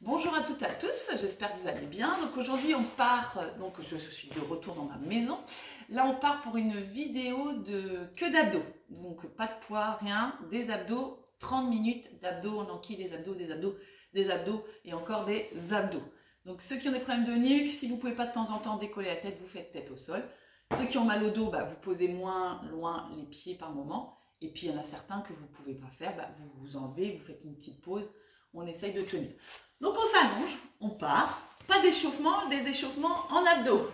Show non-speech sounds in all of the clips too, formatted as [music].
Bonjour à toutes et à tous, j'espère que vous allez bien. Donc aujourd'hui on part, donc je suis de retour dans ma maison. Là on part pour une vidéo de que d'abdos. Donc pas de poids, rien, des abdos, 30 minutes d'abdos, on enquille des abdos, des abdos, des abdos et encore des abdos. Donc ceux qui ont des problèmes de nuque, si vous ne pouvez pas de temps en temps décoller la tête, vous faites tête au sol. Ceux qui ont mal au dos, bah, vous posez moins loin les pieds par moment. Et puis il y en a certains que vous ne pouvez pas faire, bah, vous vous enlevez, vous faites une petite pause, on essaye de tenir. Donc on s'allonge, on part, pas d'échauffement, des échauffements en abdos.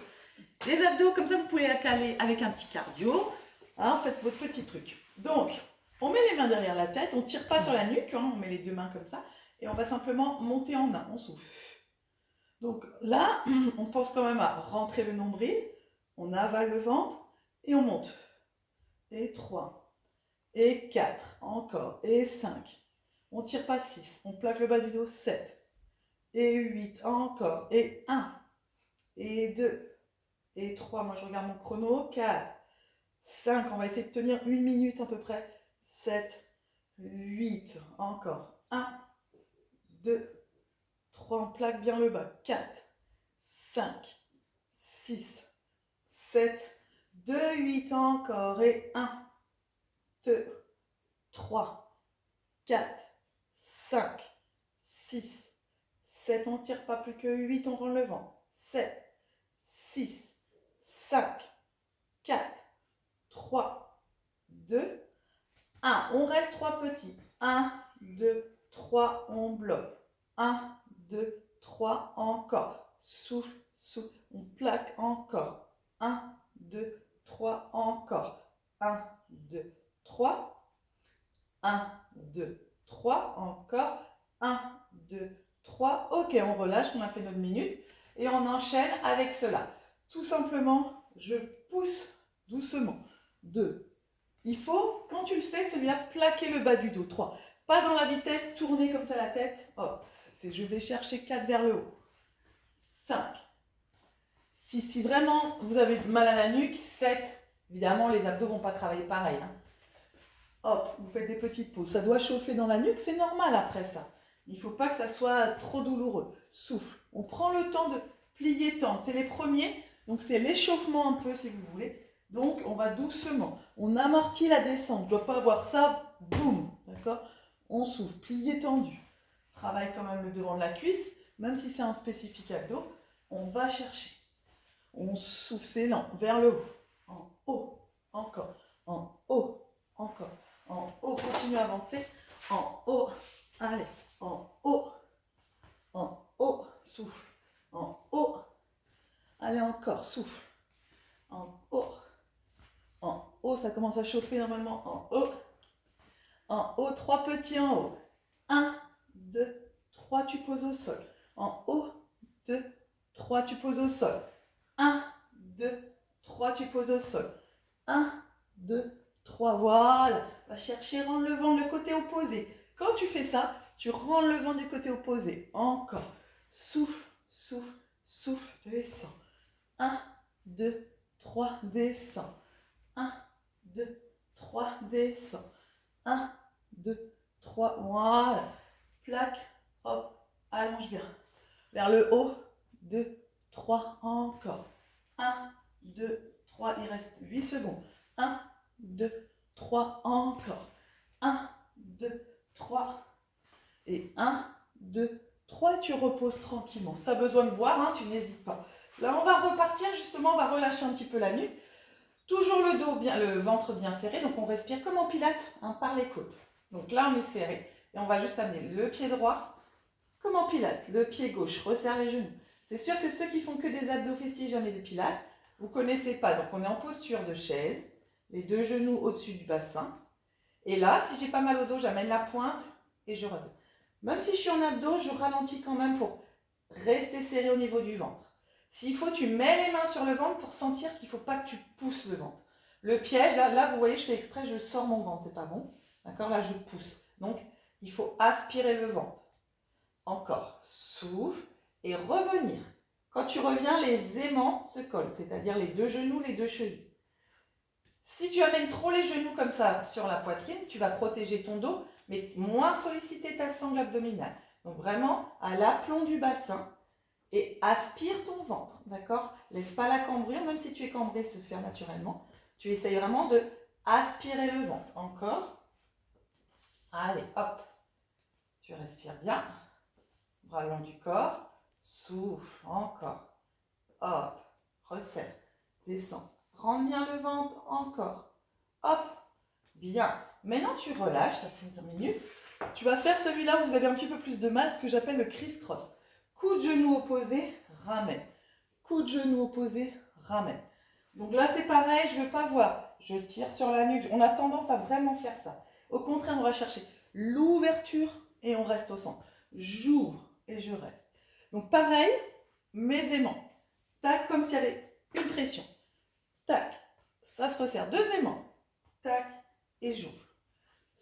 Les abdos, comme ça vous pouvez la caler avec un petit cardio. Hein, faites votre petit truc. Donc, on met les mains derrière la tête, on ne tire pas sur la nuque, hein, on met les deux mains comme ça, et on va simplement monter en main, on souffle. Donc là, [clears throat] on pense quand même à rentrer le nombril, on avale le ventre, et on monte. Et 3, et 4, encore, et 5. On ne tire pas 6, on plaque le bas du dos, 7, et 8, encore, et 1, et 2, et 3, moi je regarde mon chrono, 4, 5, on va essayer de tenir une minute à peu près, 7, 8, encore, 1, 2, 3, on plaque bien le bas, 4, 5, 6, 7, 2, 8, encore, et 1, 2, 3, 4, 5, 6, 7, on tire pas plus que 8, on rend le vent. 7, 6, 5, 4, 3, 2, 1. On reste 3 petits. 1, 2, 3, on bloque. 1, 2, 3, encore. Souffle, souffle, on plaque encore. 1, 2, 3, encore. 1, 2, 3. 1, 2, 3. Encore. 1, 2, 3. Ok, on relâche, on a fait notre minute. Et on enchaîne avec cela. Tout simplement, je pousse doucement. 2. Il faut, quand tu le fais, celui-là, plaquer le bas du dos. 3. Pas dans la vitesse, tourner comme ça la tête. Hop. Je vais chercher 4 vers le haut. 5. Si, si vraiment vous avez mal à la nuque, 7. Évidemment, les abdos ne vont pas travailler pareil. Hein. Hop, vous faites des petites pauses. Ça doit chauffer dans la nuque, c'est normal après ça. Il ne faut pas que ça soit trop douloureux. Souffle. On prend le temps de plier, tendre. C'est les premiers, donc c'est l'échauffement un peu si vous voulez. Donc on va doucement. On amortit la descente. Je ne dois pas avoir ça, boum, d'accord? On souffle, plié, tendu. Travaille quand même le devant de la cuisse, même si c'est un spécifique abdos. On va chercher. On souffle, c'est lent, vers le haut. En haut, encore. En haut, encore en haut, continue à avancer, en haut, allez, en haut, en haut, souffle, en haut, allez encore, souffle, en haut, en haut, ça commence à chauffer normalement, en haut, en haut, trois petits en haut, un, deux, trois, tu poses au sol, en haut, deux, trois, tu poses au sol, un, deux, trois, tu poses au sol, un, deux, 3, voilà. Va chercher, rendre le le côté opposé. Quand tu fais ça, tu rends le vent du côté opposé. Encore. Souffle, souffle, souffle, descends. 1, 2, 3, descends. 1, 2, 3, descends. 1, 2, 3, voilà. Plaque, hop, allonge bien. Vers le haut, 2, 3, encore. 1, 2, 3, il reste 8 secondes. 1, 2, 3, encore. 1, 2, 3. Et 1, 2, 3. Tu reposes tranquillement. Si tu as besoin de boire, hein, tu n'hésites pas. Là, on va repartir justement, on va relâcher un petit peu la nuque. Toujours le dos, bien, le ventre bien serré. Donc, on respire comme en pilates hein, par les côtes. Donc là, on est serré. Et on va juste amener le pied droit comme en pilates. Le pied gauche, resserre les genoux. C'est sûr que ceux qui font que des abdos fessiers, jamais de pilates, vous ne connaissez pas. Donc, on est en posture de chaise les deux genoux au-dessus du bassin. Et là, si j'ai pas mal au dos, j'amène la pointe et je redonne. Même si je suis en abdos, je ralentis quand même pour rester serré au niveau du ventre. S'il faut, tu mets les mains sur le ventre pour sentir qu'il ne faut pas que tu pousses le ventre. Le piège, là, là, vous voyez, je fais exprès, je sors mon ventre, c'est pas bon. D'accord? Là, je pousse. Donc, il faut aspirer le ventre. Encore. Souffle et revenir. Quand tu reviens, les aimants se collent, c'est-à-dire les deux genoux, les deux chevilles. Si tu amènes trop les genoux comme ça sur la poitrine, tu vas protéger ton dos, mais moins solliciter ta sangle abdominale. Donc vraiment à l'aplomb du bassin et aspire ton ventre, d'accord? Laisse pas la cambrure, même si tu es cambré se faire naturellement. Tu essayes vraiment de aspirer le ventre. Encore. Allez, hop. Tu respires bien. Bras long du corps. Souffle, encore. Hop. Resserre. Descends. Rentre bien le ventre, encore. Hop. Bien. Maintenant, tu relâches, ça fait minute. Tu vas faire celui-là où vous avez un petit peu plus de masse, que j'appelle le criss-cross. Coup de genou opposé, ramène. Coup de genou opposé, ramène. Donc là, c'est pareil, je ne veux pas voir. Je tire sur la nuque. On a tendance à vraiment faire ça. Au contraire, on va chercher l'ouverture et on reste au centre. J'ouvre et je reste. Donc pareil, mes aimants. Tac, comme s'il y avait une pression. Tac, ça se resserre. Deux aimants. Tac, et j'ouvre.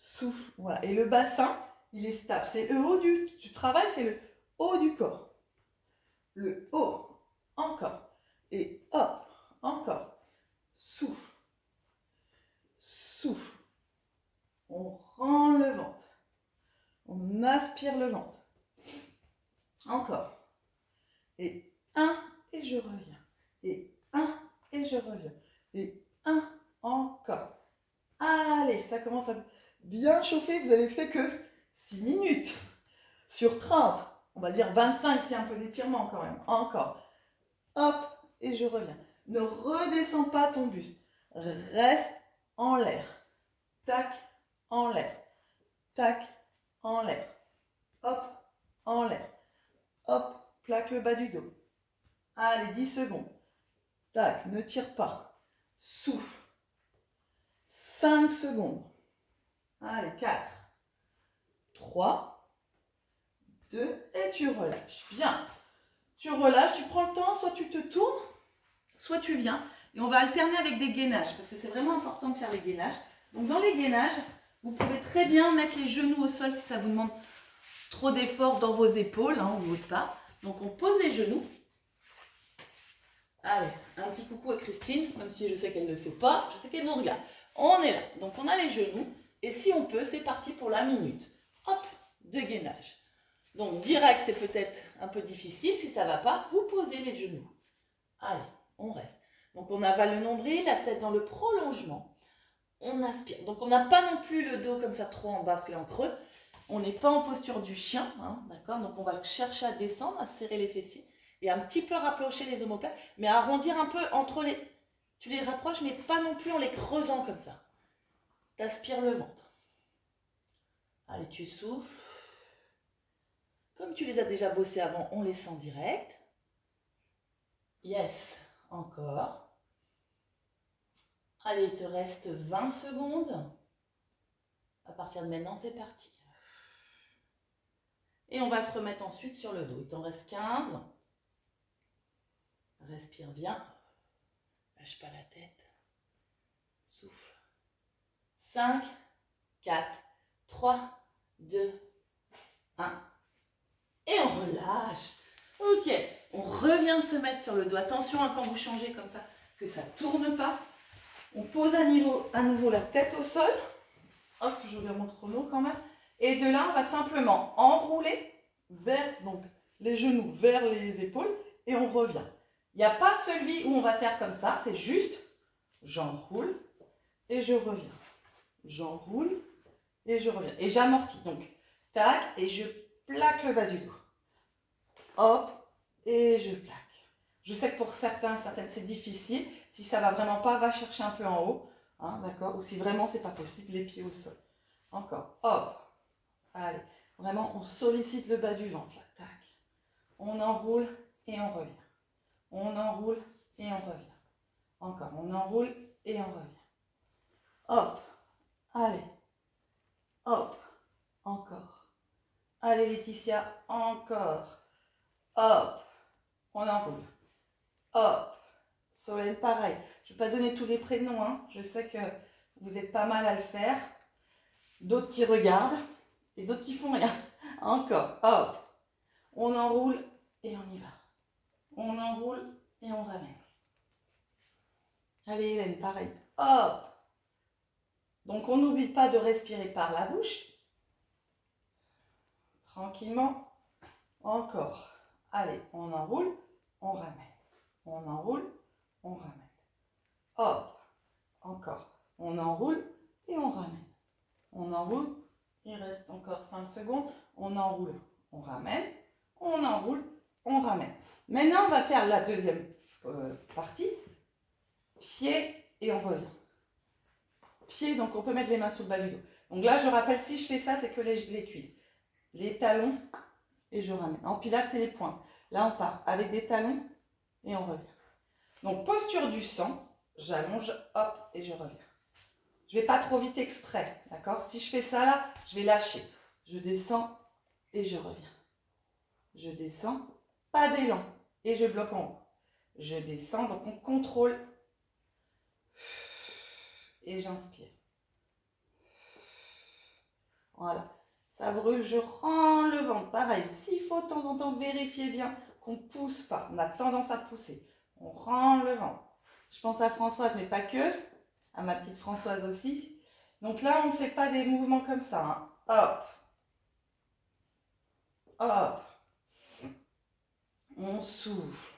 Souffle, voilà. Et le bassin, il est stable. C'est le haut du, travail, c'est le haut du corps. Le haut, encore. Et hop, encore. Souffle. Souffle. On rend le ventre. On aspire le ventre. Encore. Et un, et je reviens. Et un, et je reviens. Et un, encore. Allez, ça commence à bien chauffer. Vous avez fait que 6 minutes sur 30. On va dire 25 s'il y a un peu d'étirement quand même. Encore. Hop, et je reviens. Ne redescends pas ton buste. Reste en l'air. Tac, en l'air. Tac, en l'air. Hop, en l'air. Hop, plaque le bas du dos. Allez, 10 secondes. Tac, ne tire pas. Souffle. 5 secondes. Allez, 4, 3, 2, et tu relâches. Bien. Tu relâches, tu prends le temps, soit tu te tournes, soit tu viens. Et on va alterner avec des gainages, parce que c'est vraiment important de faire les gainages. Donc dans les gainages, vous pouvez très bien mettre les genoux au sol si ça vous demande trop d'efforts dans vos épaules hein, ou votre pas. Donc on pose les genoux. Allez, un petit coucou à Christine, même si je sais qu'elle ne le fait pas, je sais qu'elle nous regarde. On est là. Donc, on a les genoux. Et si on peut, c'est parti pour la minute. Hop, de gainage. Donc, direct, c'est peut-être un peu difficile. Si ça ne va pas, vous posez les genoux. Allez, on reste. Donc, on avale le nombril, la tête dans le prolongement. On aspire. Donc, on n'a pas non plus le dos comme ça trop en bas, parce que là, on creuse. On n'est pas en posture du chien, hein, d'accord? Donc, on va chercher à descendre, à serrer les fessiers et un petit peu rapprocher les omoplates, mais arrondir un peu entre les, tu les rapproches, mais pas non plus en les creusant comme ça. T'aspires le ventre. Allez, tu souffles. Comme tu les as déjà bossés avant, on les sent direct. Yes, encore. Allez, il te reste 20 secondes. À partir de maintenant, c'est parti. Et on va se remettre ensuite sur le dos. Il t'en reste 15. Respire bien. Lâche pas la tête. Souffle. 5, 4, 3, 2, 1. Et on relâche. Ok, on revient se mettre sur le dos. Attention à quand vous changez comme ça, que ça ne tourne pas. On pose à nouveau la tête au sol. Hop, je regarde mon chrono quand même. Et de là, on va simplement enrouler vers donc, les genoux vers les épaules et on revient. Il n'y a pas celui où on va faire comme ça, c'est juste j'enroule et je reviens. J'enroule et je reviens. Et j'amortis. Donc, tac, et je plaque le bas du dos. Hop, et je plaque. Je sais que pour certains, certaines, c'est difficile. Si ça va vraiment pas, va chercher un peu en haut. Hein, D'accord Ou si vraiment c'est pas possible, les pieds au sol. Encore. Hop. Allez. Vraiment, on sollicite le bas du ventre. Tac. On enroule et on revient. On enroule et on revient. Encore, on enroule et on revient. Hop, allez. Hop, encore. Allez Laetitia, encore. Hop, on enroule. Hop, Solène, pareil. Je ne vais pas donner tous les prénoms, hein. je sais que vous êtes pas mal à le faire. D'autres qui regardent et d'autres qui font rien. [laughs] Encore, hop. On enroule et on y va on enroule et on ramène. Allez Hélène, pareil. Hop Donc on n'oublie pas de respirer par la bouche. Tranquillement. Encore. Allez, on enroule, on ramène. On enroule, on ramène. Hop. Encore. On enroule et on ramène. On enroule. Il reste encore 5 secondes. On enroule, on ramène. On enroule, on ramène. Maintenant, on va faire la deuxième euh, partie. Pied et on revient. Donc on peut mettre les mains sous le bas du dos. Donc là, je rappelle, si je fais ça, c'est que les, les cuisses. Les talons et je ramène. En pilates, c'est les points. Là, on part avec des talons et on revient. Donc, posture du sang. J'allonge, hop, et je reviens. Je vais pas trop vite exprès, d'accord? Si je fais ça là, je vais lâcher. Je descends et je reviens. Je descends, pas d'élan, et je bloque en haut. Je descends, donc on contrôle. Et j'inspire. Voilà. Ça brûle, je rends le ventre. Pareil, s'il faut de temps en temps vérifier bien qu'on ne pousse pas. On a tendance à pousser. On rend le ventre. Je pense à Françoise, mais pas que. À ma petite Françoise aussi. Donc là, on ne fait pas des mouvements comme ça. Hein. Hop. Hop. On souffle.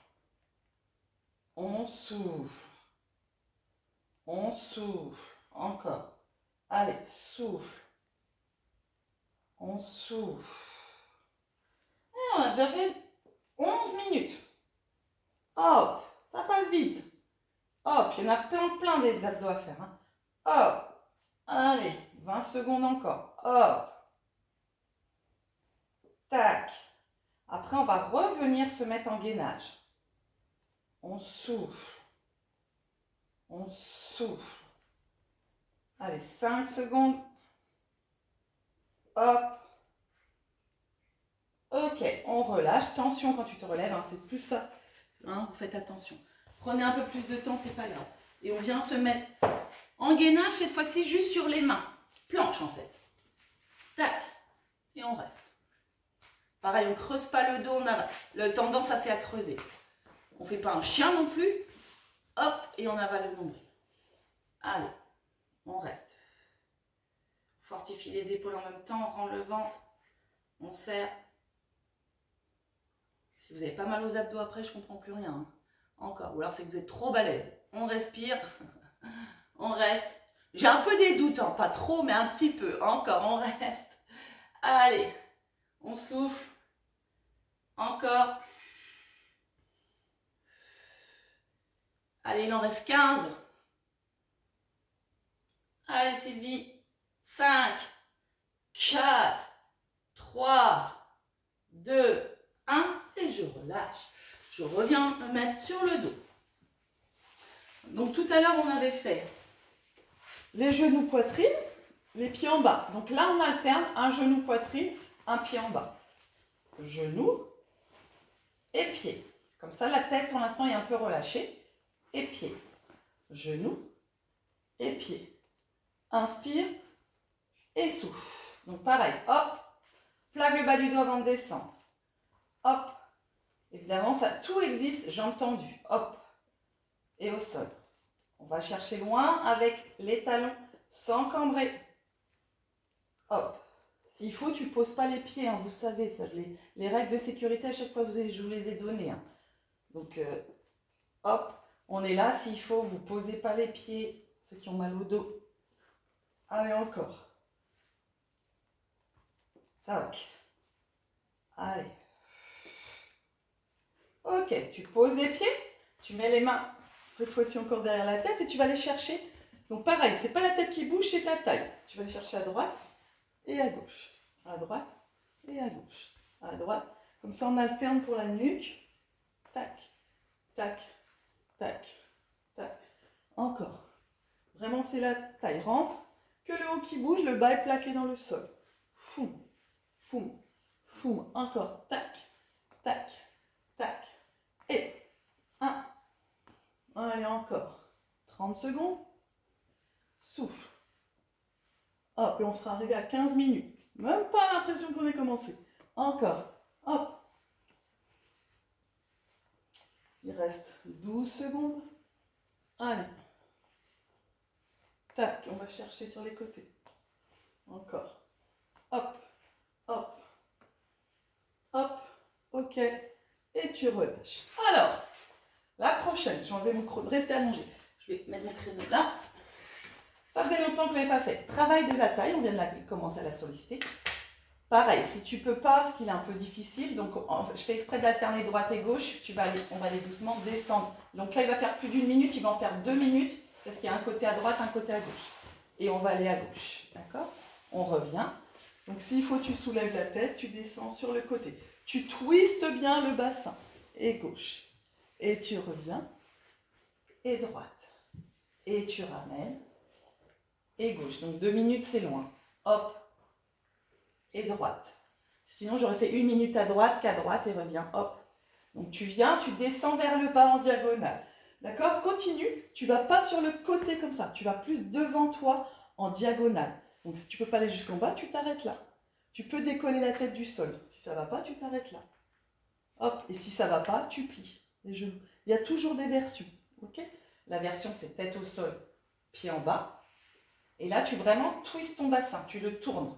On souffle. On souffle. Encore. Allez, souffle. On souffle. Et on a déjà fait 11 minutes. Hop, ça passe vite. Hop, il y en a plein, plein des à faire. Hein. Hop, allez, 20 secondes encore. Hop. Tac. Après, on va revenir se mettre en gainage. On souffle. On souffle. Allez, 5 secondes. Hop. Ok, on relâche. Tension quand tu te relèves, hein, c'est plus ça. Hein, vous faites attention. Prenez un peu plus de temps, c'est pas grave. Et on vient se mettre en gainage, cette fois-ci juste sur les mains. Planche en fait. Tac. Et on reste. Pareil, on ne creuse pas le dos, on a tendance assez à creuser. On ne fait pas un chien non plus. Hop, et on avale le nombril. Allez, on reste. Fortifie les épaules en même temps, on rend le ventre, on serre. Si vous avez pas mal aux abdos après, je comprends plus rien. Hein. Encore. Ou alors c'est que vous êtes trop balèze. On respire, [laughs] on reste. J'ai un peu des doutes, hein. pas trop, mais un petit peu. Encore, on reste. Allez, on souffle. Encore. Allez, il en reste 15. Allez, Sylvie. 5, 4, 3, 2, 1. Et je relâche. Je reviens me mettre sur le dos. Donc tout à l'heure, on avait fait les genoux poitrine, les pieds en bas. Donc là, on alterne un genou poitrine, un pied en bas. Genou et pied. Comme ça, la tête, pour l'instant, est un peu relâchée. Et pied. Genou et pied. Inspire et souffle. Donc pareil, hop, plaque le bas du dos avant de descendre. Hop, Évidemment, ça, tout existe, jambes tendues, hop, et au sol. On va chercher loin avec les talons sans cambrer. Hop. S'il faut, tu ne poses pas les pieds, hein, vous savez, ça, les, règles de sécurité, à chaque fois, vous je vous les ai données. Hein. Donc, euh, hop, on est là. S'il faut, vous ne posez pas les pieds, ceux qui ont mal au dos. Allez, encore. Tac. Allez. Ok, tu poses les pieds, tu mets les mains, cette fois-ci encore derrière la tête, et tu vas les chercher. Donc pareil, c'est pas la tête qui bouge, c'est ta taille. Tu vas chercher à droite et à gauche. À droite et à gauche. À droite. Comme ça, on alterne pour la nuque. Tac, tac, tac, tac. Encore. Vraiment, c'est la taille. Rentre. Que le haut qui bouge, le bas est plaqué dans le sol. Foum, foum, foum. Encore. Tac, tac, tac. Et 1. Allez, encore. 30 secondes. Souffle. Hop, et on sera arrivé à 15 minutes. Même pas l'impression qu'on ait commencé. Encore. Hop. Il reste 12 secondes. Allez. Tac, on va chercher sur les côtés. Encore. Hop, hop, hop, Ok. Et tu relâches. Alors, la prochaine, j'ai enlevé mon chrono. Restez allongé. Je vais mettre mon créneau là. Ça faisait longtemps que je ne l'avais pas fait. Travail de la taille, on vient de commencer à la solliciter. Pareil, si tu peux pas, parce qu'il est un peu difficile, donc je fais exprès d'alterner droite et gauche, tu vas on va aller doucement descendre. Donc là, il va faire plus d'une minute, il va en faire deux minutes, parce qu'il y a un côté à droite, un côté à gauche. Et on va aller à gauche, d'accord? On revient. Donc s'il faut, tu soulèves la tête, tu descends sur le côté. Tu twistes bien le bassin, et gauche. Et tu reviens, et droite. Et tu ramènes, et gauche. Donc deux minutes, c'est loin. Hop, et droite. Sinon, j'aurais fait une minute à droite, qu'à droite et reviens, hop. Donc tu viens, tu descends vers le bas en diagonale. D'accord? Continue, tu vas pas sur le côté comme ça, tu vas plus devant toi en diagonale. Donc si tu peux pas aller jusqu'en bas, tu t'arrêtes là. Tu peux décoller la tête du sol. Si ça va pas, tu t'arrêtes là. Hop, et si ça va pas, tu plies les genoux. Il y a toujours des versions, ok? La version, c'est tête au sol, pied en bas. Et là, tu vraiment twists ton bassin, tu le tournes.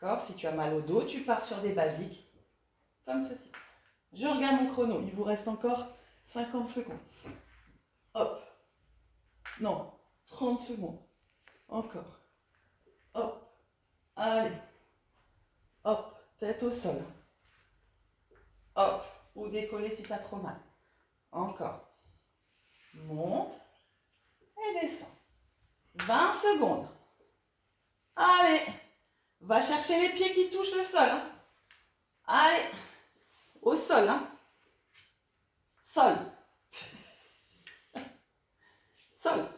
D'accord Si tu as mal au dos, tu pars sur des basiques, comme ceci. Je regarde mon chrono, il vous reste encore 50 secondes. Hop. Non, 30 secondes. Encore. Hop. Allez. Hop. Tête au sol. Hop. Ou décoller si tu as trop mal. Encore. Monte. Et descend. 20 secondes. Allez. Va chercher les pieds qui touchent le sol. Hein. Allez. Au sol. Hein. Sol. Sol.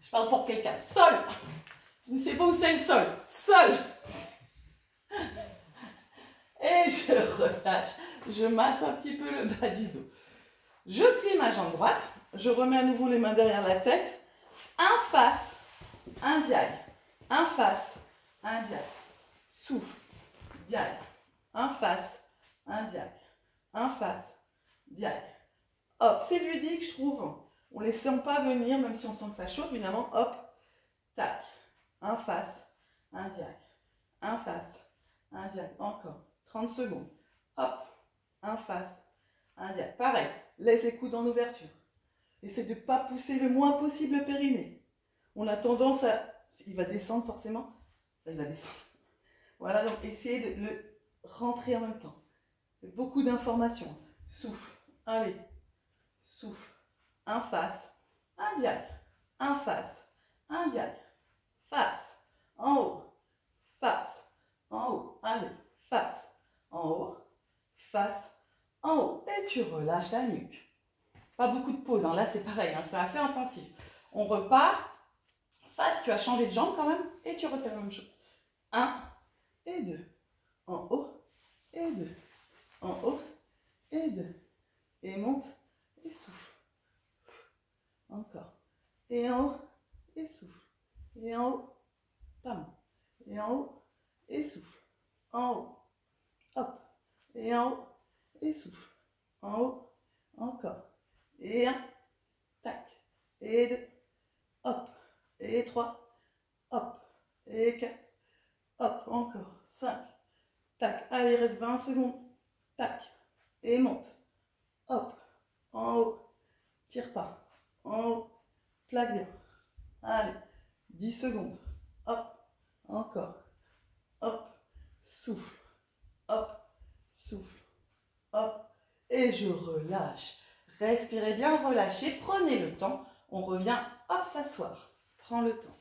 Je parle pour quelqu'un. Sol. Je ne sais pas où c'est le sol. Sol. Et je relâche. Je masse un petit peu le bas du dos. Je plie ma jambe droite. Je remets à nouveau les mains derrière la tête. Un face, un diag. Un face, un diag. Souffle, diag. Un face, un diag. Un face, diag. Hop, c'est ludique, je trouve. On ne les sent pas venir, même si on sent que ça chauffe, évidemment. Hop, tac. Un face, un diag. Un face, un diag. Encore. 30 secondes. Hop, un face, un diag. Pareil, laisse les coudes en ouverture. Essaie de ne pas pousser le moins possible le périnée. On a tendance à il va descendre forcément. il va descendre. Voilà, donc essayez de le rentrer en même temps. Beaucoup d'informations. Souffle. Allez. Souffle. Un face. Un diag. Un face. Un diag. Face. En haut. Face. En haut. Allez. Face. En haut. Face. En haut. Et tu relâches la nuque. Pas beaucoup de pause. Hein. Là, c'est pareil. Hein. C'est assez intensif. On repart face, tu as changé de jambe quand même, et tu refais la même chose. Un et deux. En haut et deux. En haut et deux. Et monte et souffle. Encore. Et en haut et souffle. Et en haut, pas Et en haut et souffle. En haut. Hop. Et en haut et souffle. En haut. Encore. Et un. Tac. Et deux. Et 3, hop, et 4, hop, encore, 5, tac, allez, reste 20 secondes, tac, et monte, hop, en haut, tire pas, en haut, plaque bien, allez, 10 secondes, hop, encore, hop, souffle, hop, souffle, hop, et je relâche. Respirez bien, relâchez, prenez le temps, on revient, hop, s'asseoir prends le temps.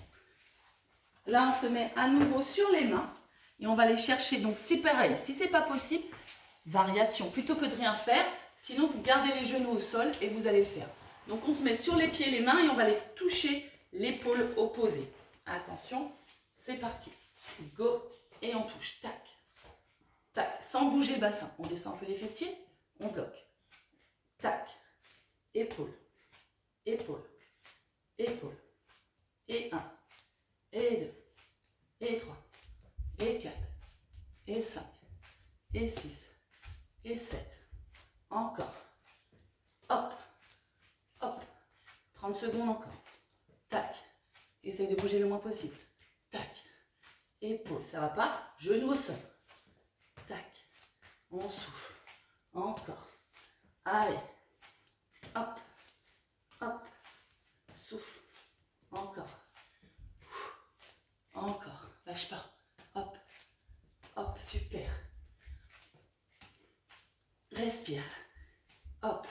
Là, on se met à nouveau sur les mains et on va aller chercher. Donc, c'est pareil. Si ce n'est pas possible, variation. Plutôt que de rien faire, sinon vous gardez les genoux au sol et vous allez le faire. Donc, on se met sur les pieds, les mains et on va aller toucher l'épaule opposée. Attention, c'est parti. Go et on touche. Tac, tac, sans bouger le bassin. On descend un peu les fessiers, on bloque. Tac, épaule, épaule, épaule et 1, et 2, et 3, et 4, et 5, et 6, et 7. Encore. Hop, hop. 30 secondes encore. Tac. Essaye de bouger le moins possible. Tac. Épaule. Ça va pas? Genou au sol. On souffle. Encore. Allez. Hop. Hop. Souffle. Encore. Lâche pas. Hop. Hop. Super. Respire. Hop.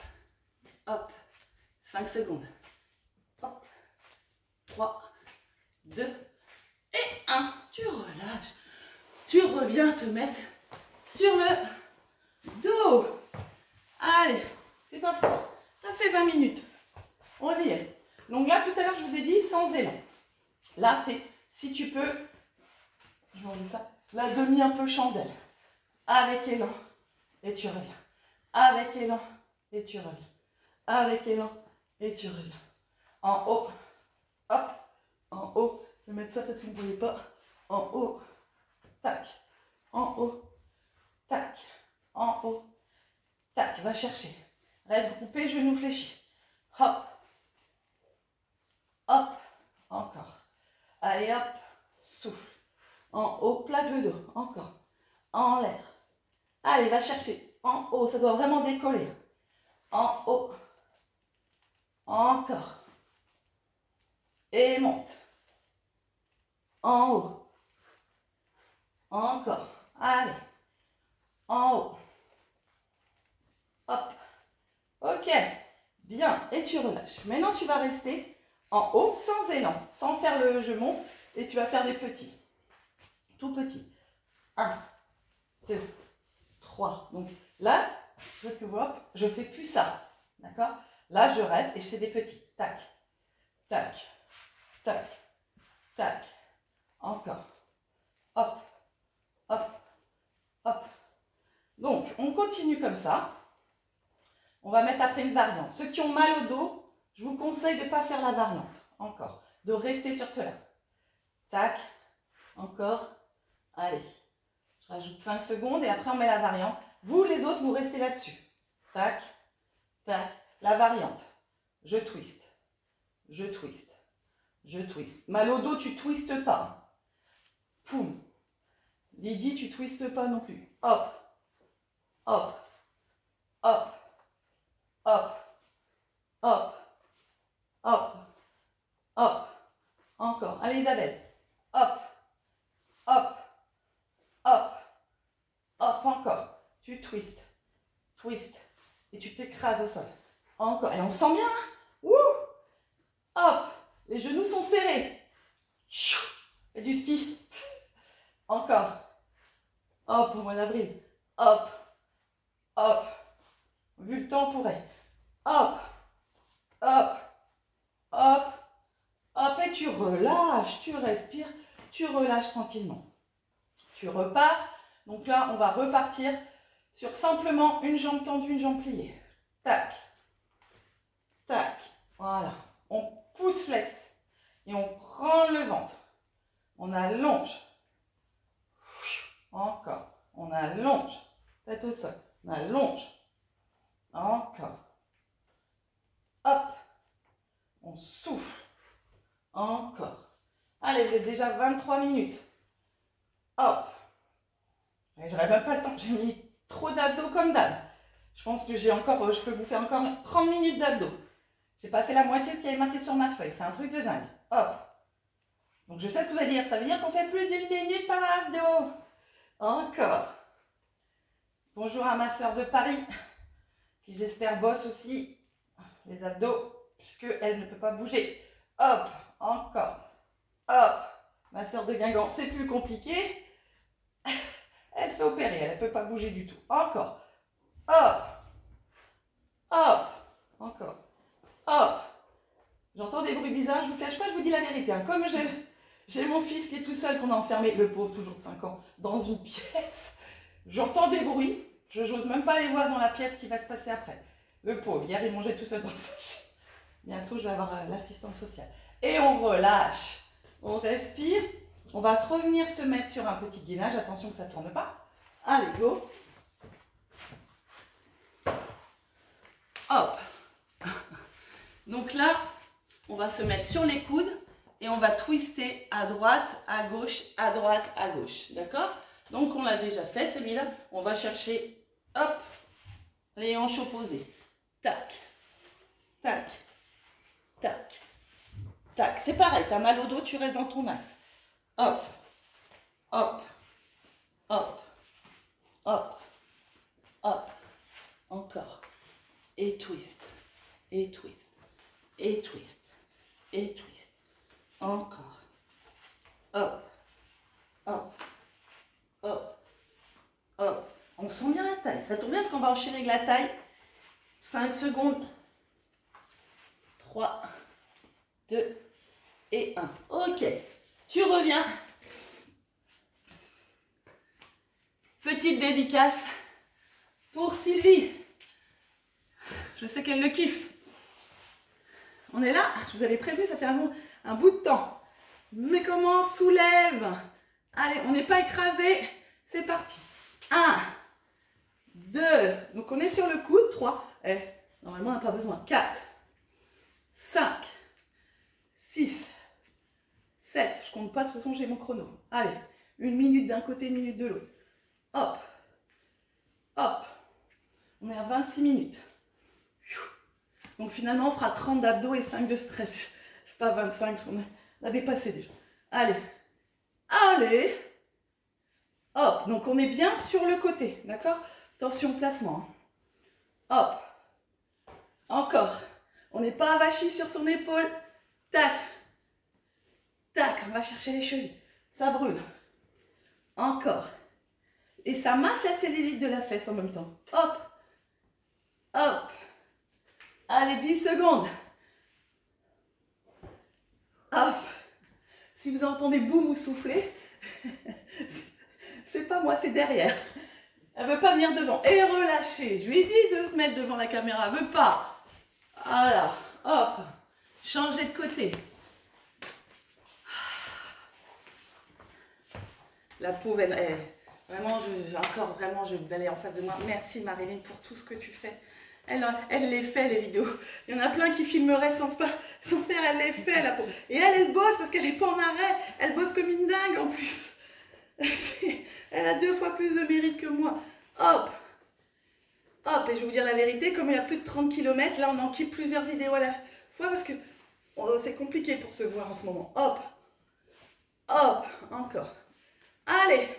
Hop. 5 secondes. Hop. 3, 2 et 1. Tu relâches. Tu reviens te mettre sur le dos. Allez, c'est pas fort. Ça fait 20 minutes. On y est. Donc là, tout à l'heure, je vous ai dit sans élan. Là, c'est si tu peux, je vous dis ça, la demi un peu chandelle. Avec élan. Et tu reviens. Avec élan. Et tu reviens. Avec élan. Et tu reviens. En haut. Hop. En haut. Je vais mettre ça peut-être que vous ne voyez pas. En haut. Tac. En haut. Tac. En haut. Tac. Va chercher. Reste groupé, genoux fléchis. Hop. Hop. Encore. Allez, hop. Souffle. En haut, plaque le dos. Encore. En l'air. Allez, va chercher. En haut, ça doit vraiment décoller. En haut. Encore. Et monte. En haut. Encore. Allez. En haut. Hop. Ok. Bien. Et tu relâches. Maintenant, tu vas rester en haut sans élan, sans faire le je monte. Et tu vas faire des petits. Tout petits. 1, 2, 3. Donc là, je je fais plus ça. D'accord? Là, je reste et je fais des petits. Tac, tac, tac, tac. Encore. Hop, hop, hop. Donc, on continue comme ça. On va mettre après une variante. Ceux qui ont mal au dos, je vous conseille de ne pas faire la variante. Encore. De rester sur cela. Tac. Encore. Allez. Je rajoute 5 secondes et après on met la variante. Vous, les autres, vous restez là-dessus. Tac. Tac. La variante. Je twist. Je twist. Je twist. Mal au dos, tu twistes pas. Poum. Lydie, tu twistes pas non plus. Hop. Hop. Hop. Hop. Hop. Hop. Hop. Encore. Allez, Isabelle. Hop. Hop. Hop. Hop, encore. Tu twistes. Twist. Et tu t'écrases au sol. Encore. Et on sent bien. Wouh. Hop. Les genoux sont serrés. Et du ski. [laughs] Encore. Hop, au mois d'avril. Hop. Hop. Vu le temps pourrait. Hop. Hop. Hop. Hop. Et tu relâches. Tu respires. Tu relâches tranquillement. Tu repars. Donc là, on va repartir sur simplement une jambe tendue, une jambe pliée. Tac. Tac. Voilà. On pousse flex. Et on prend le ventre. On allonge. Encore. On allonge. Tête au sol. On allonge. Encore. Hop. On souffle. Encore. Allez, vous êtes déjà 23 minutes. Hop. J'aurais même pas le temps. J'ai mis trop d'abdos comme d'hab. Je pense j'ai encore, je peux vous faire encore 30 minutes d'abdos. J'ai pas fait la moitié de ce qui avait marqué sur ma feuille. C'est un truc de dingue. Hop. Donc je sais ce que vous allez dire. Ça veut dire qu'on fait plus d'une minute par abdo. Encore. Bonjour à ma soeur de Paris, qui j'espère bosse aussi les abdos, puisqu'elle ne peut pas bouger. Hop. Encore. Hop. Ma soeur de Guingamp, c'est plus compliqué. Elle se fait opérer, elle ne peut pas bouger du tout. Encore. Hop. Hop. Encore. Hop. J'entends des bruits bizarres, je vous cache pas, je vous dis la vérité. Hein. Comme j'ai mon fils qui est tout seul, qu'on a enfermé, le pauvre, toujours de 5 ans, dans une pièce, j'entends des bruits. Je n'ose même pas aller voir dans la pièce ce qui va se passer après. Le pauvre, hier, il mangeait tout seul dans sa chambre. Bientôt, je vais avoir euh, l'assistante sociale. Et on relâche. On respire. On va se revenir se mettre sur un petit gainage. Attention que ça ne tourne pas. Allez, go. Hop. [laughs] Donc là, on va se mettre sur les coudes et on va twister à droite, à gauche, à droite, à gauche. D'accord? Donc on l'a déjà fait celui-là. On va chercher Hop. Les hanches opposées. Tac. Tac. Tac. Tac. C'est pareil, tu as mal au dos, tu restes dans ton axe. Hop. Hop. Hop. Hop. Hop. Encore. Et twist. Et twist. Et twist. Et twist. Encore. Hop. Hop. Hop. Hop. On sent bien la taille. Ça tourne bien parce qu'on va enchaîner avec la taille. 5 secondes. 3, 2 et 1. Ok. Tu reviens. Petite dédicace pour Sylvie. Je sais qu'elle le kiffe. On est là. Je vous avais prévu, ça fait un, bout de temps. Mais comment soulève? Allez, on n'est pas écrasé. C'est parti. 1, 2. Donc on est sur le coude. 3. Eh, normalement, on n'a pas besoin. 4, 5, 6, 7. Je compte pas, de toute façon, j'ai mon chrono. Allez, une minute d'un côté, une minute de l'autre. Hop, hop. On est à 26 minutes. Donc finalement, on fera 30 d'abdos et 5 de stretch. Pas 25, on a dépassé déjà. Allez, allez. Hop, donc on est bien sur le côté, d'accord? Attention, placement. Hop. Encore. On n'est pas avachi sur son épaule. Tac. Tac. On va chercher les chevilles. Ça brûle. Encore. Et ça masse la cellulite de la fesse en même temps. Hop. Hop. Allez, 10 secondes. Hop. Si vous entendez boum ou souffler, [laughs] c'est pas moi, c'est derrière. Elle veut pas venir devant. Et relâcher. Je lui ai dit de se mettre devant la caméra. Elle veut pas. Voilà. Hop. Changer de côté. La pauvre, elle, est vraiment, encore, vraiment, je vais en face de moi. Merci Marilyn pour tout ce que tu fais. Elle, les fait, les vidéos. Il y en a plein qui filmeraient sans, faire, elle les fait, la pauvre. Et elle, elle bosse parce qu'elle n'est pas en arrêt. Elle bosse comme une dingue en plus. [laughs] Elle a deux fois plus de mérite que moi. Hop Hop, et je vais vous dire la vérité, comme il y a plus de 30 km, là on en quitte plusieurs vidéos à la fois parce que oh, c'est compliqué pour se voir en ce moment. Hop Hop Encore. Allez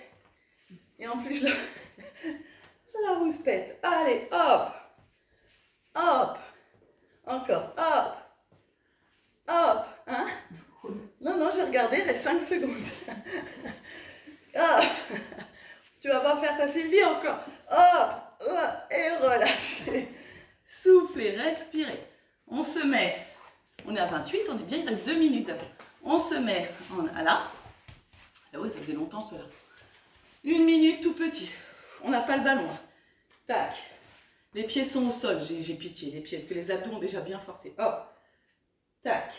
Et en plus, je la, [laughs] rouspète. Allez, hop Hop Encore, hop Hop Hein? Non, non, j'ai regardé, il reste 5 secondes. [laughs] Hop Tu vas pas faire ta Sylvie encore. Hop Et relâchez. Soufflez, respirez. On se met. On est à 28, on est bien, il reste 2 minutes On se met en, à là. Ah oui, ça faisait longtemps cela. Une minute tout petit. On n'a pas le ballon. Tac. Les pieds sont au sol. J'ai pitié les pieds. Parce que les abdos ont déjà bien forcé. Hop. Tac.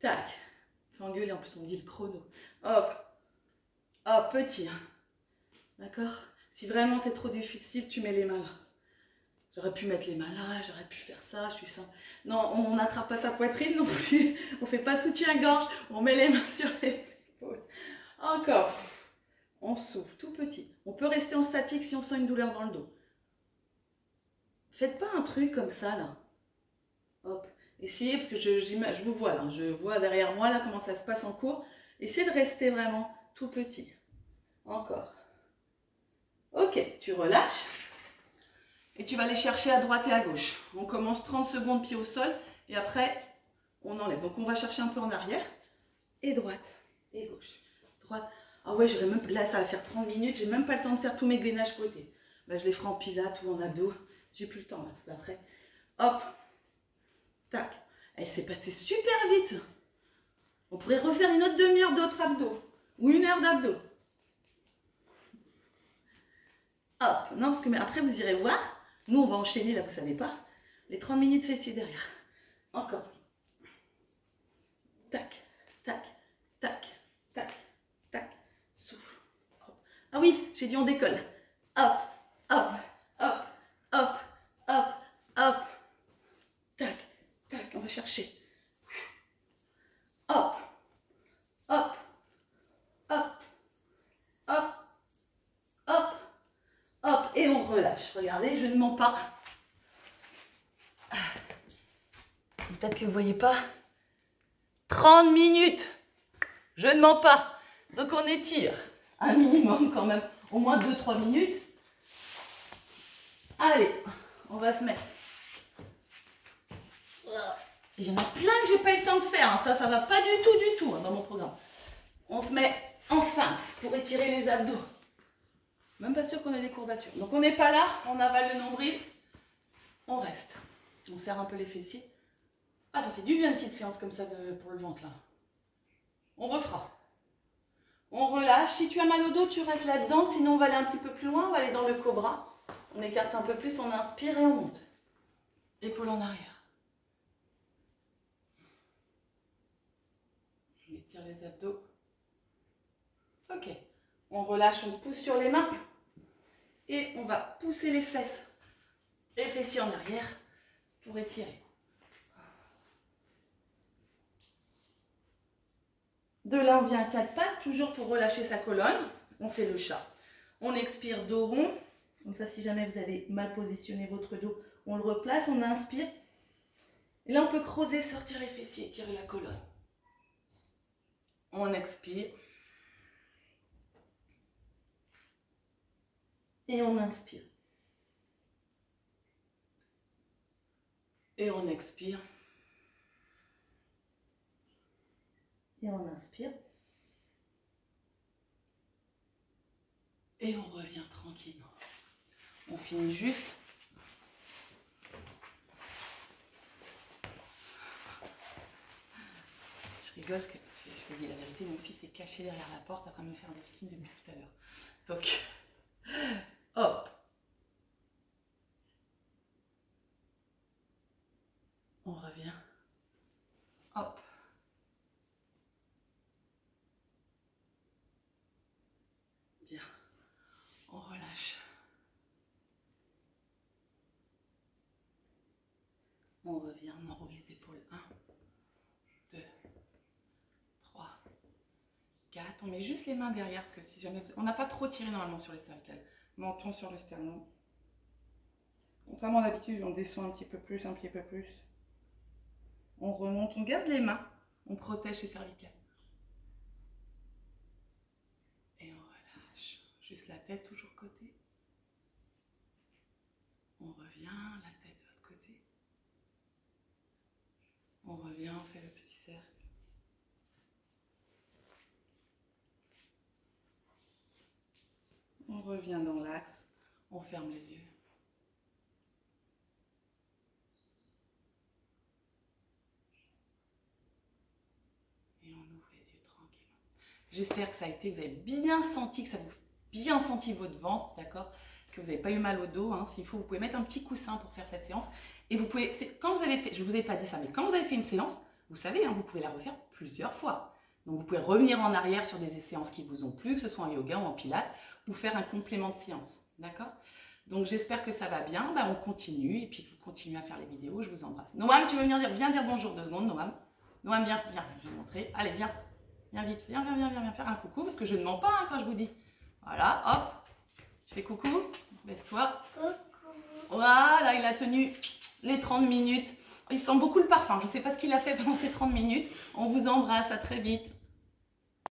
Tac. Fait engueuler. En plus, on dit le chrono. Hop. Hop, petit. D'accord? Si vraiment c'est trop difficile, tu mets les mains là. J'aurais pu mettre les mains là, j'aurais pu faire ça, je suis ça. Non, on n'attrape pas sa poitrine non plus. [laughs] On fait pas soutien-gorge, on met les mains sur les épaules. Encore. On souffle, tout petit. On peut rester en statique si on sent une douleur dans le dos. Faites pas un truc comme ça là. Hop. Essayez, parce que je, vous vois là, je vois derrière moi là comment ça se passe en cours. Essayez de rester vraiment tout petit. Encore. Ok, tu relâches. Et tu vas aller chercher à droite et à gauche. On commence 30 secondes pied au sol. Et après, on enlève. Donc on va chercher un peu en arrière. Et droite. Et gauche. Droite. Ah ouais, même, là ça va faire 30 minutes. J'ai même pas le temps de faire tous mes gainages côté. Bah, je les ferai en pilates ou en abdos. J'ai plus le temps là, c'est après. Hop. Tac. Et eh, c'est passé super vite. On pourrait refaire une autre demi-heure d'autres abdos. Ou une heure d'abdos. Hop, non, parce que mais après vous irez voir. Nous, on va enchaîner, là, vous savez pas. Les 30 minutes fessiers derrière. Encore. Tac, tac, tac, tac, tac. Souffle. Ah oui, j'ai dit on décolle. Hop, hop, hop, hop, hop. Tac, tac, on va chercher. Hop, hop, hop, hop, hop, hop. et on relâche. Regardez, je ne mens pas. Peut-être que vous voyez pas. 30 minutes. Je ne mens pas. Donc on étire un minimum quand même, au moins 2-3 minutes. Allez, on va se mettre. Il y en a plein que j'ai pas eu le temps de faire. Hein. Ça, ça va pas du tout, du tout hein, dans mon programme. On se met en sphinx pour étirer les abdos. Même pas sûr qu'on ait des courbatures. Donc on n'est pas là, on avale le nombril, on reste. On serre un peu les fessiers. Ah, ça fait du bien une petite séance comme ça pour le ventre là. On refera. On relâche. Si tu as mal au dos, tu restes là-dedans. Sinon, on va aller un petit peu plus loin. On va aller dans le cobra. On écarte un peu plus, on inspire et on monte. Épaule en arrière. On étire les abdos. Ok. On relâche, on pousse sur les mains. Et on va pousser les fesses. Les fessiers en arrière pour étirer. De là, on vient à quatre pattes, toujours pour relâcher sa colonne. On fait le chat. On expire dos rond. Comme ça, si jamais vous avez mal positionné votre dos, on le replace, on inspire. Et là, on peut creuser, sortir les fessiers, tirer la colonne. On expire. Et on inspire. Et on expire. Et on inspire. Et on revient tranquillement. On finit juste. Je rigole parce que je vous dis la vérité, mon fils est caché derrière la porte en train de me faire des signes depuis tout à l'heure. Donc, hop. On revient. Hop. On revient, on enroule les épaules. 1, 2, 3, 4. On juste les mains derrière, parce que si jamais... On n'a pas trop tiré normalement sur les cervicales. Menton sur le sternum. Contrairement à d'habitude, on descend un petit peu plus, un petit peu plus. On remonte, on garde les mains. On protège les cervicales. Et on relâche. Juste la tête toujours côté. On revient, la tête de l'autre côté. On revient, le petit cercle. On dans l'axe, on ferme les yeux. Et on ouvre les yeux tranquillement. J'espère que ça a été, vous avez bien senti, que ça vous bien senti votre ventre, d'accord? Que vous n'avez pas eu mal au dos. Hein. S'il faut, vous pouvez mettre un petit coussin pour faire cette séance. Et vous pouvez, quand vous avez fait, je ne vous ai pas dit ça, mais quand vous avez fait une séance, vous savez, hein, vous pouvez la refaire plusieurs fois. Donc vous pouvez revenir en arrière sur des séances qui vous ont plu, que ce soit en yoga ou en pilates, ou faire un complément de séance. D'accord? Donc j'espère que ça va bien. Ben, on continue et puis vous continuez à faire les vidéos. Je vous embrasse. Noam, tu veux venir dire, viens dire bonjour deux secondes, Noam. Noam, viens, viens, je vais te montrer. Allez, viens. Viens vite, viens, viens, viens, viens, viens faire un coucou parce que je ne mens pas hein, quand je vous dis. Voilà, hop. Je fais coucou. Baisse-toi. Voilà, il a tenu les 30 minutes. Il sent beaucoup le parfum. Je ne sais pas ce qu'il a fait pendant ces 30 minutes. On vous embrasse. À très vite.